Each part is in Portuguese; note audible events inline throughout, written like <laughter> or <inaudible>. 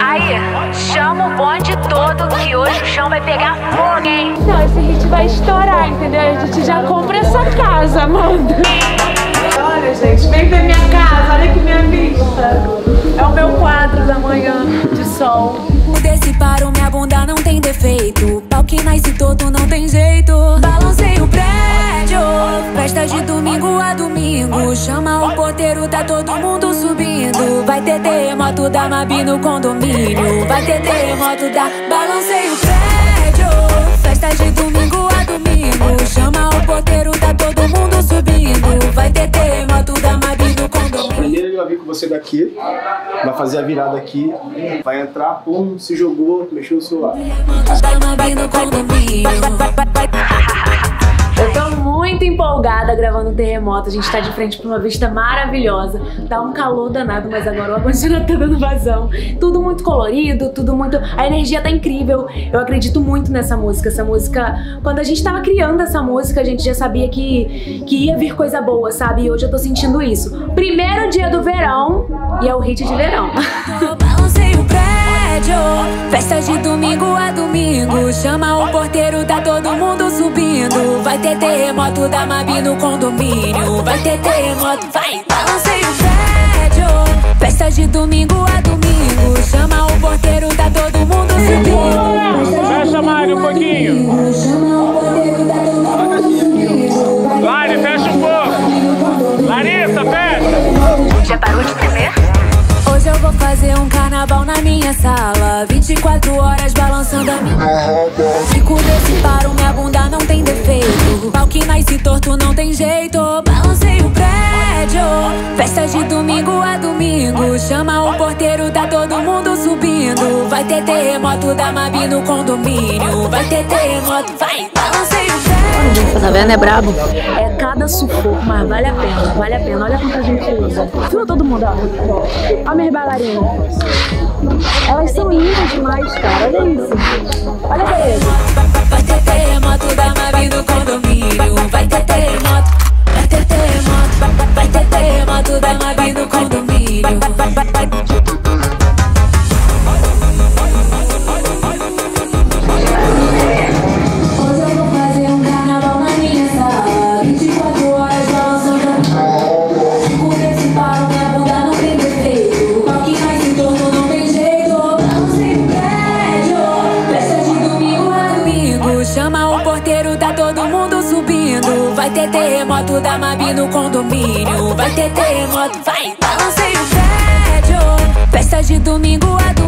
Aí, chama o bonde todo que hoje o chão vai pegar fogo, hein? Não, esse hit vai estourar, entendeu? A gente já compra essa casa, Amanda. Olha, gente, vem ver minha casa, olha que minha vista. É o meu quadro da manhã de sol. Desse paro, minha bunda não tem defeito. Pau que nasce todo não tem jeito. Terremoto da Mabi no condomínio. Vai ter terremoto da. Balancei o prédio. Festa de domingo a domingo. Chama o porteiro, tá todo mundo subindo. Vai ter terremoto da Mabi no condomínio. Primeiro ele vai vir com você daqui, vai fazer a virada aqui, vai entrar, pum, se jogou, mexeu no celular. Da Mabi no condomínio. Eu tô muito gravando um terremoto. A gente tá de frente pra uma vista maravilhosa. Tá um calor danado, mas agora o ar-condicionado tá dando vazão. Tudo muito colorido, tudo muito. A energia tá incrível. Eu acredito muito nessa música. Essa música. Quando a gente tava criando essa música, a gente já sabia que, que ia vir coisa boa, sabe? E hoje eu tô sentindo isso. Primeiro dia do verão e é o hit de verão. <laughs> Festa de domingo a domingo. Chama o porteiro, tá todo mundo subindo. Vai ter terremoto da Mabi no condomínio. Vai ter terremoto, vai. Balancei o prédio. Festa de domingo a domingo. Chama o porteiro, tá todo na minha sala. 24 horas balançando a minha Fico desse paro, minha bunda não tem defeito. Pau que nasce torto não tem jeito. Balancei o prédio. Festa de domingo a domingo. Chama o porteiro, tá todo mundo subindo. Vai ter terremoto da Mabi no condomínio. Vai ter terremoto, vai. Balancei o prédio Tá vendo? É brabo. É cada sufoco, mas vale a pena, vale a pena. Olha quanta gente usa. Filma todo mundo, ó. Olha minhas bailarinas. Elas são lindas demais, cara. Olha isso. Olha a beleza. Vai ter terremoto da Mabi no condomínio Vai ter Vai ter terremoto da Mabi no condomínio. Vai ter terremoto, vai Balancei o prédio Festa de domingo a domingo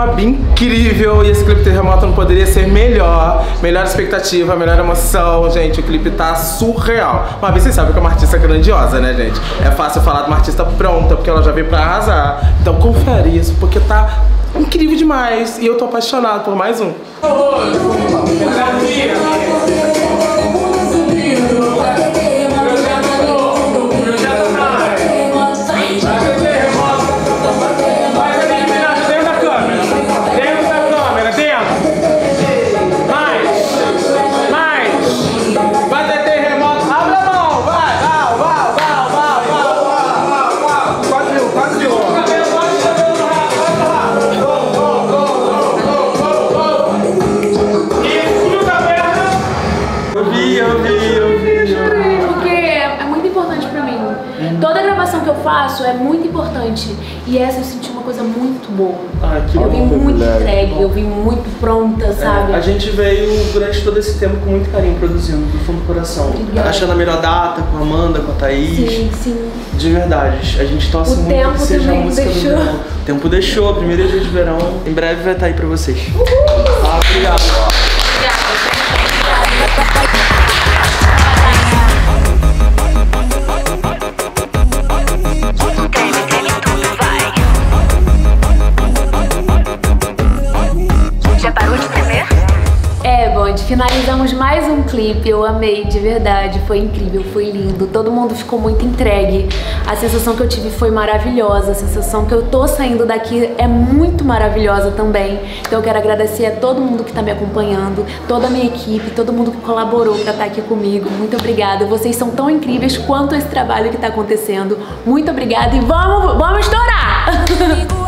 um clipe com a Mabi incrível e esse clipe terremoto não poderia ser melhor. Melhor expectativa, melhor emoção, gente. O clipe tá surreal. Mabi, vocês sabem que é uma artista grandiosa, né, gente? É fácil falar de uma artista pronta, porque ela já veio pra arrasar. Então confere isso, porque tá incrível demais. E eu tô apaixonado por mais um. Dentro eu faço é muito importante. E essa eu senti uma coisa muito boa. Ai, que Eu vim bom, muito mulher. entregue, eu vim muito pronta, sabe? A gente veio durante todo esse tempo com muito carinho produzindo, do fundo do coração. Obrigada. Achando a melhor data com a Amanda, com a Thaís. Sim, sim. De verdade, a gente torce O muito tempo que seja a música deixou. do verão. O tempo deixou, primeiro dia de verão. Em breve vai estar aí pra vocês. Ah, obrigado. Finalizamos mais um clipe, eu amei de verdade, foi incrível, foi lindo, todo mundo ficou muito entregue. A sensação que eu tive foi maravilhosa, a sensação que eu tô saindo daqui é muito maravilhosa também. Então eu quero agradecer a todo mundo que tá me acompanhando, toda a minha equipe, todo mundo que colaborou pra estar aqui comigo. Muito obrigada, vocês são tão incríveis quanto esse trabalho que tá acontecendo. Muito obrigada e vamos, vamos estourar! <laughs>